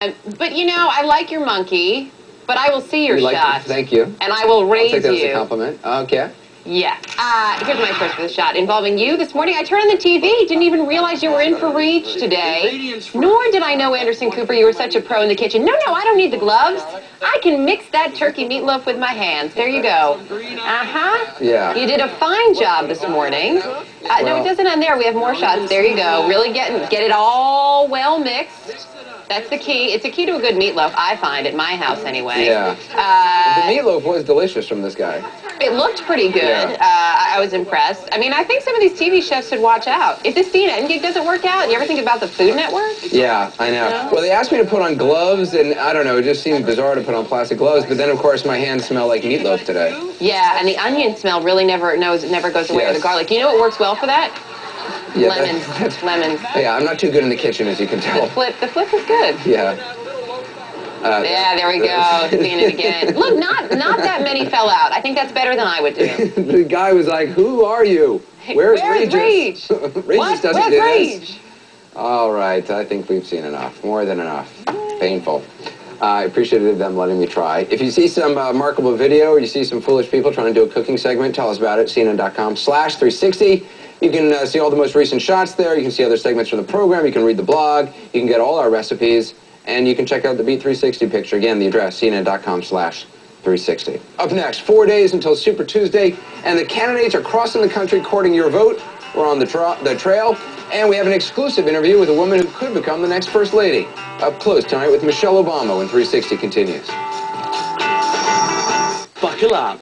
But you know, I like your monkey, but I will see your You like it? shot. Thank you. And I will raise I'll take that you. as a compliment. Okay. Yeah. Uh, here's my first for the shot involving you. This morning I turned on the TV, didn't even realize you were in for Regis today. Nor did I know, Anderson Cooper, you were such a pro in the kitchen. No, no, I don't need the gloves. I can mix that turkey meatloaf with my hands. There you go. Uh huh. Yeah. You did a fine job this morning. Uh, no, it doesn't end there. We have more shots. There you go. Really getting get it all well mixed. That's the key. It's a key to a good meatloaf, I find, at my house anyway. Yeah. Uh, The meatloaf was delicious from this guy. it looked pretty good. Yeah. Uh, I I was impressed. I mean, I think some of these TV chefs should watch out. If this CNN gig doesn't work out, you ever think about the Food Network? Yeah, I know. Yeah. Well, they asked me to put on gloves, and I don't know, it just seemed bizarre to put on plastic gloves. But then, of course, my hands smell like meatloaf today. Yeah, and the onion smell really never knows it never goes away, or the garlic. You know what works well for that? Yeah, that- Lemons. that's- Lemons. yeah, I'm not too good in the kitchen, as you can tell. The flip, the flip is good. Yeah. Uh, Yeah, there we go. Seeing it again. Look, not not that many fell out. I think that's better than I would do. the guy was like, "Who are you? Where's Where's Regis? Rage? Regis what? doesn't Where's do this." Rage? All right, I think we've seen enough. More than enough. Painful. Uh, I appreciated them letting me try. If you see some uh, remarkable video or you see some foolish people trying to do a cooking segment, tell us about it. CNN.com slash 360. You can uh, see all the most recent shots there. You can see other segments from the program. You can read the blog. You can get all our recipes. And you can check out the Beat 360 picture. Again, the address, CNN.com slash 360. Up next, four days until Super Tuesday, and the candidates are crossing the country courting your vote. We're on the, tra- the trail, and we have an exclusive interview with a woman who could become the next First Lady. Up close tonight with Michelle Obama when 360 continues. Buckle up.